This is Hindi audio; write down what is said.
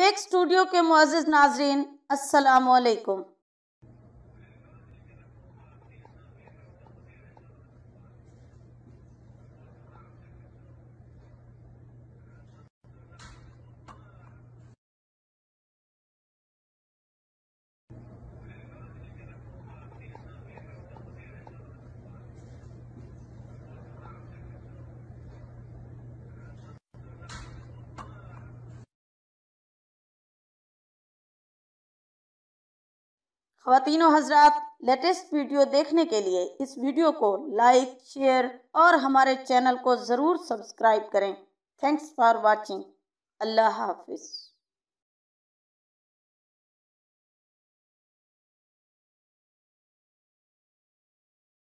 फेक स्टूडियो के मुआज़ नाजरीन असलकुम ख़वान हजरात, लेटेस्ट वीडियो देखने के लिए इस वीडियो को लाइक, शेयर और हमारे चैनल को ज़रूर सब्सक्राइब करें। Thanks for watching. अल्लाह हाफिज़।